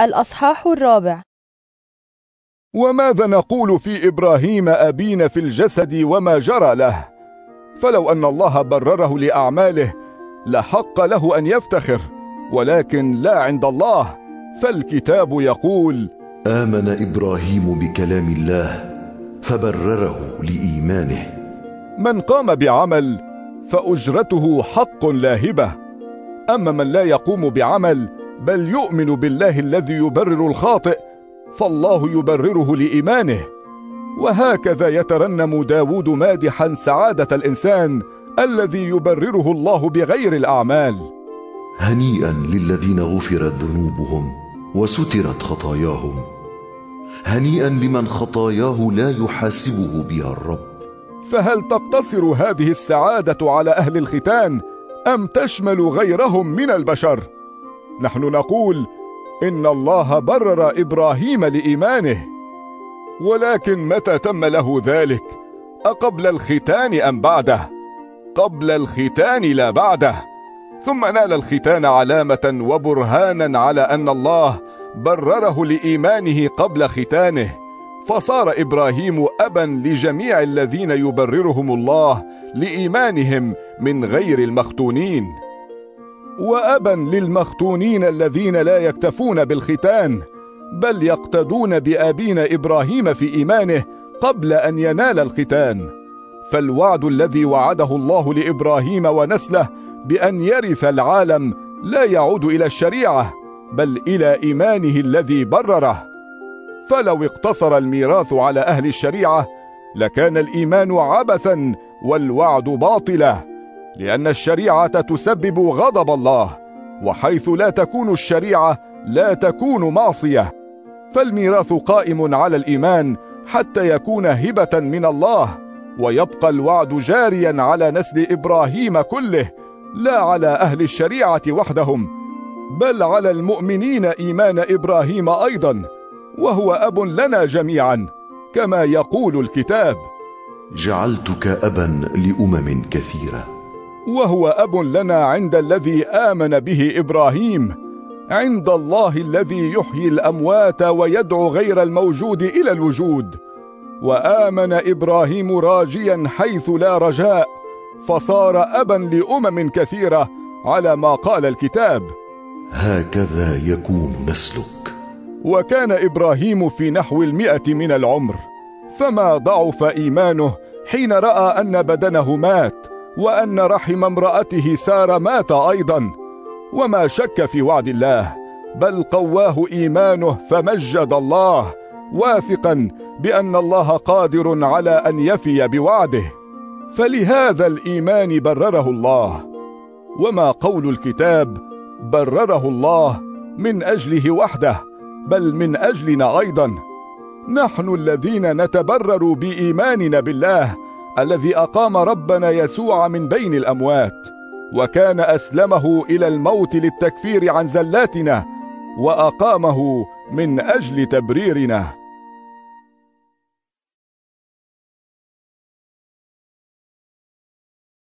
الأصحاح الرابع. وماذا نقول في إبراهيم أبينا في الجسد وما جرى له؟ فلو أن الله برره لأعماله لحق له أن يفتخر ولكن لا عند الله. فالكتاب يقول آمن إبراهيم بكلام الله فبرره لإيمانه. من قام بعمل فأجرته حق لا هبة أما من لا يقوم بعمل بل يؤمن بالله الذي يبرر الخاطئ فالله يبرره لإيمانه. وهكذا يترنم داود مادحا سعادة الإنسان الذي يبرره الله بغير الأعمال. هنيئا للذين غفرت ذنوبهم وسترت خطاياهم. هنيئا لمن خطاياه لا يحاسبه بها الرب. فهل تقتصر هذه السعادة على أهل الختان أم تشمل غيرهم من البشر؟ نحن نقول إن الله برر إبراهيم لإيمانه ولكن متى تم له ذلك؟ أقبل الختان أم بعده؟ قبل الختان لا بعده ثم نال الختان علامة وبرهانا على أن الله برره لإيمانه قبل ختانه فصار إبراهيم أبا لجميع الذين يبررهم الله لإيمانهم من غير المختونين وأبا للمختونين الذين لا يكتفون بالختان بل يقتدون بأبينا إبراهيم في إيمانه قبل أن ينال الختان. فالوعد الذي وعده الله لإبراهيم ونسله بأن يرث العالم لا يعود إلى الشريعة بل إلى إيمانه الذي برره. فلو اقتصر الميراث على أهل الشريعة لكان الإيمان عبثا والوعد باطلا. لأن الشريعة تسبب غضب الله وحيث لا تكون الشريعة لا تكون معصية. فالميراث قائم على الإيمان حتى يكون هبة من الله ويبقى الوعد جاريا على نسل إبراهيم كله لا على أهل الشريعة وحدهم بل على المؤمنين إيمان إبراهيم أيضا وهو أب لنا جميعا كما يقول الكتاب. جعلتك أبا لأمم كثيرة. وهو أب لنا عند الذي آمن به إبراهيم. عند الله الذي يحيي الأموات ويدعو غير الموجود إلى الوجود. وآمن إبراهيم راجيا حيث لا رجاء فصار أبا لأمم كثيرة على ما قال الكتاب. هكذا يكون نسلك. وكان إبراهيم في نحو المئة من العمر فما ضعف إيمانه حين رأى أن بدنه مات. وأن رحم امرأته سار مات أيضا. وما شك في وعد الله بل قواه إيمانه فمجد الله واثقا بأن الله قادر على أن يفي بوعده. فلهذا الإيمان برره الله. وما قول الكتاب برره الله من أجله وحده بل من أجلنا أيضا. نحن الذين نتبرر بإيماننا بالله الذي أقام ربنا يسوع من بين الأموات وكان أسلمه إلى الموت للتكفير عن زلاتنا وأقامه من أجل تبريرنا.